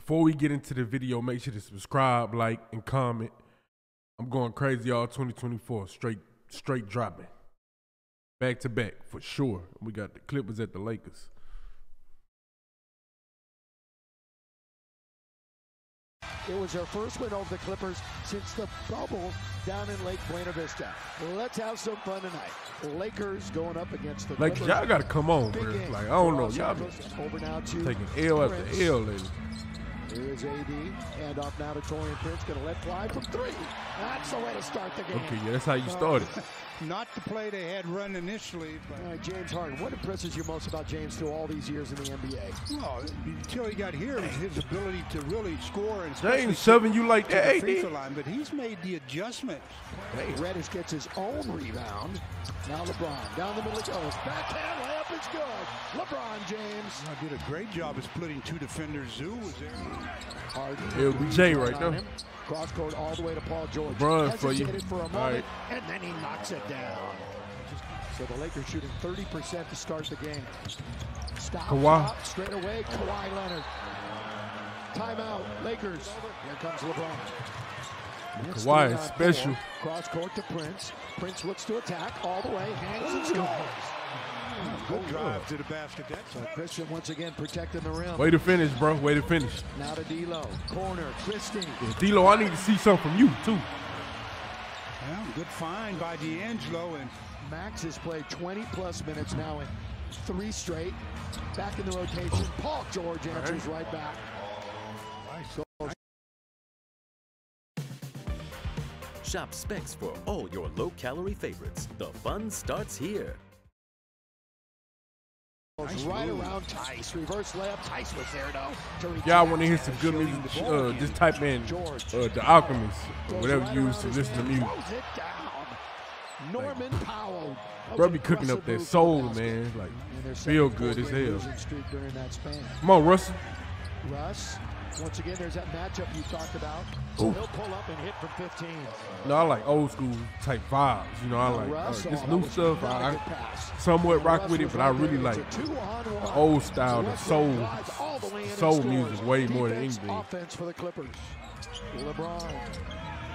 Before we get into the video, make sure to subscribe, like, and comment. I'm going crazy all 2024, straight straight dropping. Back to back for sure. We got the Clippers at the Lakers. It was their first win over the Clippers since the bubble down in Lake Buena Vista. Let's have some fun tonight. Lakers going up against the Like y'all gotta come on, bro. Like I don't know, y'all. Over now to taking L after L. Here's AD. Hand off now to Taurean Prince. Going to let fly from three. That's the way to start the game. Okay, yeah, that's how you started. Uh, not the play they had run initially, but All right, James Harden. What impresses you most about James through all these years in the NBA? well, until he got here, his ability to really score and James shoving you like that, the free AD. throw line. But he's made the adjustments. Reddish gets his own rebound. Now LeBron down the middle it goes. Backhand layup is good. LeBron James. I did a great job of splitting two defenders. Zoo was there. Harden. LBJ right on there. him. Cross court all the way to Paul George. LeBron for you. Hesitated for a All moment, right. and then he knocks it down. So the Lakers shooting 30% to start the game. Stop, Kawhi. stop, straight away, Kawhi Leonard. Timeout, Lakers. Here comes LeBron. It's Kawhi is special. Cross court to Prince. Prince looks to attack all the way, hangs and scores. Good drive to the basket. That's So Christian once again protecting the rim. Way to finish, bro. Way to finish. Now to D'Lo. Corner, Christie. Yeah, D'Lo, I need to see something from you too. well, good find by D'Angelo. And Max has played 20 plus minutes now in three straight. Back in the rotation. Paul George answers right back. Shop specs for all your low calorie favorites. The fun starts here. Goes right around Tice. Reverse layup. Tice was there though. to Y'all want to hear some good music? Uh, just type in uh, The Alchemist or whatever right you use to listen to music. throws it. Norman Powell. That Bro be cooking up aggressive that move to the soul, man. Like, feel good as hell. losing streak during that span. Come on, Russell. Russ, once again, there's that matchup you talked about. So he'll pull up and hit from 15. No, I like old school type vibes. You know, I like uh, Russ, this oh, new stuff. I, pass. I somewhat rock with it, but I really like the old style, the soul, drives all the way in and soul music way more than anything. Offense for the Clippers. LeBron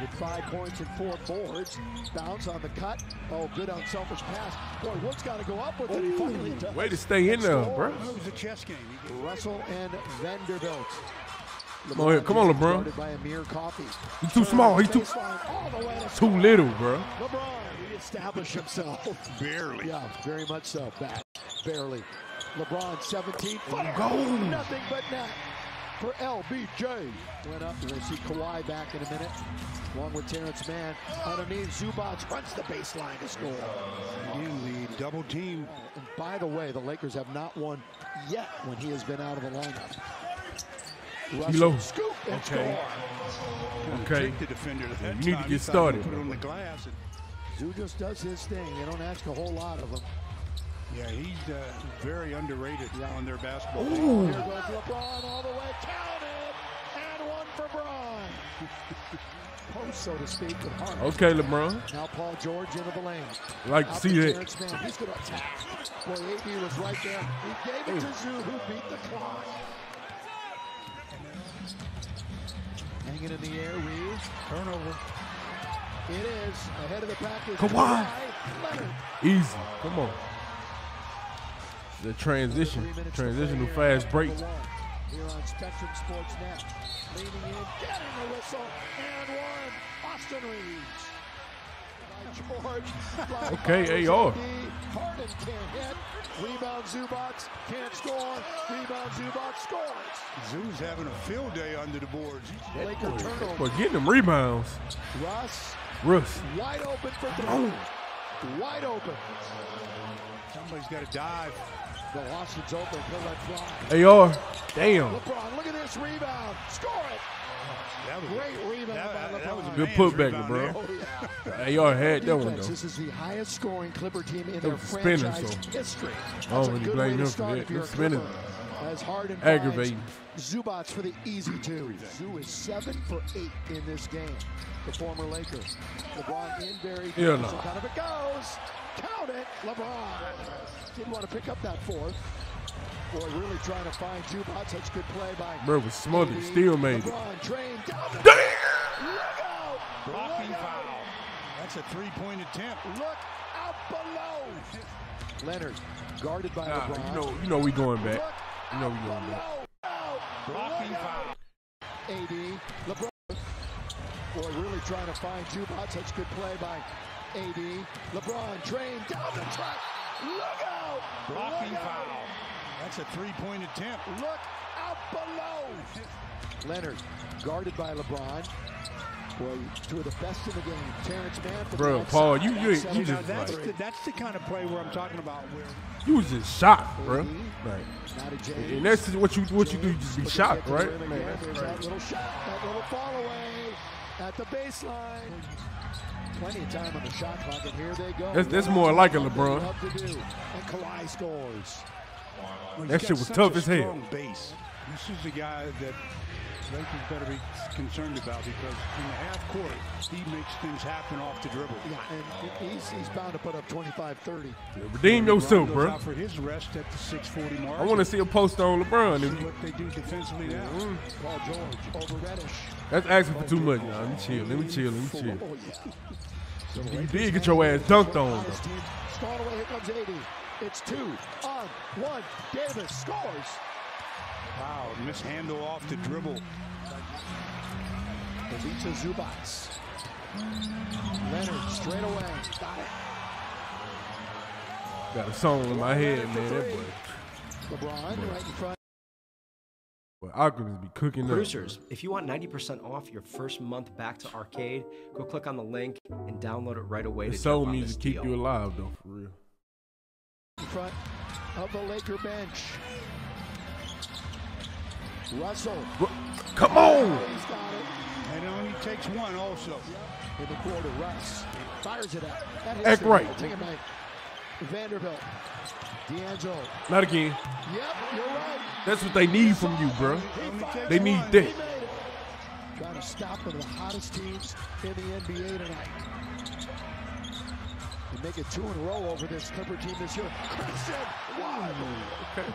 with five points and four boards. Bounce on the cut. Oh, good unselfish pass. Boy, Wood's got to go up with it. Does. Way to stay in there, bro. it was a chess game. Russell and Vanderbilt. Come on here. Come on, LeBron. Guarded by Amir Coffey. He's too small. He's too Baseline all the way to too little, bro. LeBron reestablished himself. barely. Yeah, very much so. Back, barely. LeBron 17 footer. Go. Nothing but net for LBJ. Went up. We're going to see Kawhi back in a minute, along with Terance Mann. Underneath, Zubac runs the baseline to score. Again, the double team. And by the way, the Lakers have not won yet when he has been out of the lineup. Kilo. Russell scoop and Okay. score. Okay. The defender at You need to get started, Put it on the glass. And, Zoo just does his thing. You don't ask a whole lot of him. yeah, he's uh, very underrated Yeah. on their basketball Here team. goes LeBron all the way. Count it. And one for Braun. Post, so to speak, with Harden. Okay, LeBron. Now Paul George into the lane. Like to Out see to that. He's going to attack. Boy, AB was right there. He gave it to Zoo, who beat the clock. Hanging in the air, Reeves. Turnover. It is ahead of the pack. is Kawhi. Easy. Come on. The transition. Three minutes to Transition to fast break. Here on Spectrum Sports Net. Leaning in, getting the whistle, and one. Austin Reeves. By George. Okay, AR. Goes to Harden can't hit. Rebound Zubac can't score. Rebound Zubac scores. Zoo's having a field day under the boards. Laker turnover. But getting them rebounds. Russ Russ. wide open for Oh. three. Wide open. Somebody's got to dive. The Washington's open. He'll let fly. AR. Damn. LeBron, look at this rebound. Score it. That was Great rebound that, by that was a Good man's putback, rebound LeBron. there. Oh, AR had that one though. This is the highest scoring Clipper team in their was a spinner, franchise so history. I That's don't a really good blame way to him for start that. if you're a Them spinners Clipper. As Harden aggravating. Zubac for the easy two. Zoo is seven for eight in this game. The former Laker. LeBron in very Hell good. no. So kind of it goes. Count it. LeBron. Didn't want to pick up that fourth. Boy, really trying to find Zubac. Such good play by. Bro was smothered, still made it. LeBron trained down the. Damn! Look out! Blocking foul. That's a three-point attempt. Look out below. Leonard guarded by Nah, LeBron. you know, you know we going Look back. You know we out going back. Blocking foul. AD. LeBron. Boy, really trying to find Zubac. Such good play by AD. LeBron trained down the track. Look out! Blocking Look out. foul. That's a three-point attempt. Look out below. Leonard guarded by LeBron. Boy, two of the best in the game. Terance Mann Bro, Paul, outside. you- you- you just that's, like- the, that's the kind of play where I'm talking about. Where You was just shocked, bro. AD. Like, and that's what you what you do. You just be shocked, get to the right? Man, that's There's crazy. that little shot, that little fall away at the baseline. Plenty of time on the shot clock, and here they go. That's- that's more like a LeBron. love to do. And Kawhi scores. Well, That shit was tough as hell. Base. This is the guy that Lakers better be concerned about because in the half court he makes things happen off the dribble. Yeah, and he's, he's bound to put up 25, 30. Redeem LeBron yourself, bro. out for his rest at the 6:40 mark. I want to see a post on LeBron. see what they do defensively now. Mm-hmm. Paul George over Reddish. that's asking for too much. Nah, let me chill. Let me chill. Let me chill. Oh, yeah. You did get your ass dunked on, bro. Away, here comes AD. It's two on one. Davis scores. Wow, mishandle off the dribble. Ivica Zubac. Leonard straight away. Got it. Got a song in my head, man. That boy. LeBron right in front. Boy, Oculus be cooking up. Producers, if you want 90% off your first month back to arcade, go click on the link and download it right away The to soul jump music keep deal. you alive, though, for real. in front of the Laker bench. Russell. Come on! He's got it. And it only takes one also. In the quarter, Russ fires it up. That Act right. Take it back. Vanderbilt. D'Angelo. Not again. Yep, you're right. That's what they need from you, bro. They need one. that. He made it. Trying to stop one of the hottest teams in the NBA tonight. And make it two in a row over this Clipper team this year. Christian, one. Okay.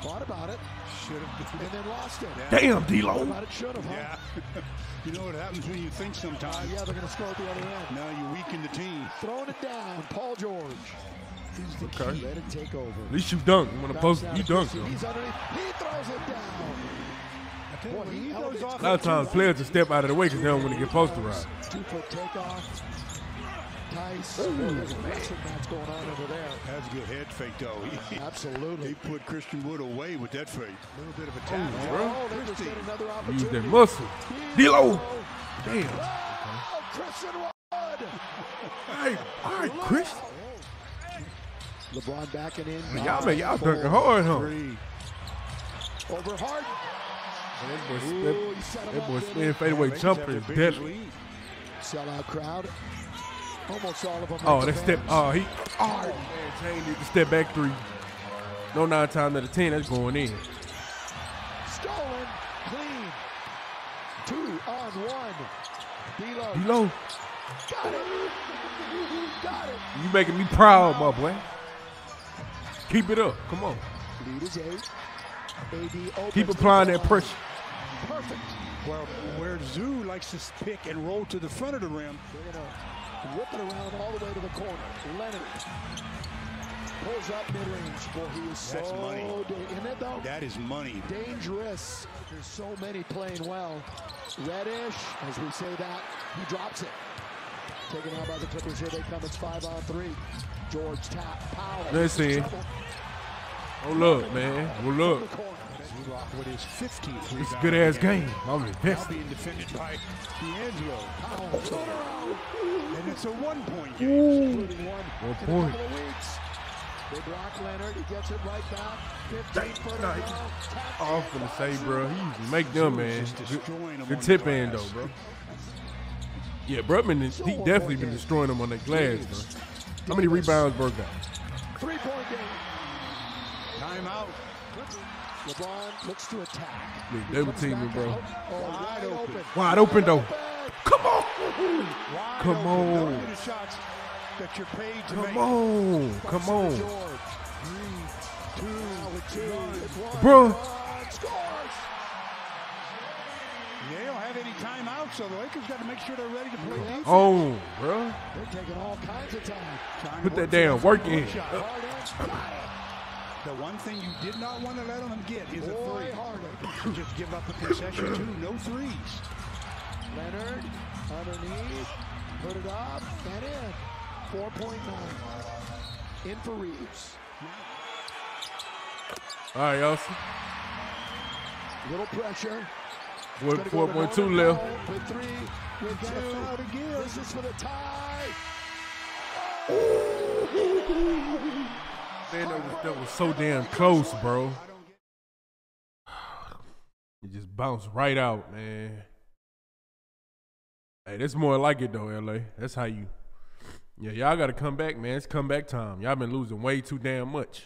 Thought about it Should have and then lost it. Damn, Thought D-Lo. it, should have, huh? Yeah. you know what happens when you think sometimes? yeah, they're going to score at the other end. Now you weaken the team. Throwing it down, Paul George. He's the Okay. key. Let it take over. At least you dunk. You want to post, you out. dunk, He's underneath. He throws it down. I tell you, Boy, he he goes off A lot of times two- players will step out of the way because they don't want to get posterized. Two foot takeoff. Tice. Boy, There's match going on over there. That's a good head fake, though. He, Absolutely. he put Christian Wood away with that fake. A little bit of a oh, tap. Oh, they just Use opportunity. that muscle. D-Lo. Damn. Oh, Christian Wood. Hey, all right, Chris. LeBron backing in. Man, y'all, man, y'all dunking hard, huh? Three. Over Harden. That boy, Ooh, that, he set him that boy spin fadeaway jumper is deadly. Sellout crowd. Almost all of them. Oh, at that step. Oh, he. Oh, man, Chain did the step back three. No nine times out of ten, that's going in. Stolen. Clean. Two on one. D'Lo. D-Lo, Got it. Got it. you making me proud, my boy. Keep it up. Come on. Lead is eight. AD Keep applying that pressure. Perfect. Well, where Zoo likes to pick and roll to the front of the rim, They're gonna whip it around all the way to the corner. Leonard pulls up mid-range. Boy, he is That's so money. isn't it though? that is money. Dangerous. There's so many playing well. Reddish, as we say that, he drops it. Taken out by the Clippers. Here they come. It's five on three. George tap. Powell. Let's see. Trouble Hold up, man. Hold from the up. Corner. Zulock with his 15th It's a good ass of game. I'm Now invested. being defended by D'Angelo. Powell. And it's a one-point game. including one, One point. couple of weeks. They block Leonard. He gets it right back. 15 footer nah, goal. he- Tap I was gonna say, bro, he used make them, man. Just Good, good tip the end, though, bro. Yeah, bro, been, he definitely been destroying them on that glass, bro. How many rebounds Bro got? Three-point game. Timeout. LeBron looks to attack. Yeah, He double comes teaming, bro. out. Oh, wide open. open. Wide open, though. Come on! Wide Come open. on. Those are the shots that you're paid to Come make. on! Bucks Come on! George. Three, two. Now with two, it's one, Bro. They don't have any timeouts, so the Lakers got to make sure they're ready to play defense. Oh, bro. They're taking all kinds of time. Trying Put that damn for work that in. Shot. Harden got The one thing you did not want to let them get is it. a three. Harden. Just give up a concession too. No threes. Leonard underneath, put it up and in. 4.9. In for Reeves. All right, Austin. Little pressure. Four, 4.2 to left. With three, with Got a foul to two. This is for the tie. That was, that was so damn close, bro. It just bounced right out, man. Hey, that's more like it though, LA. That's how you. Yeah, y'all got to come back, man. It's comeback time. Y'all been losing way too damn much.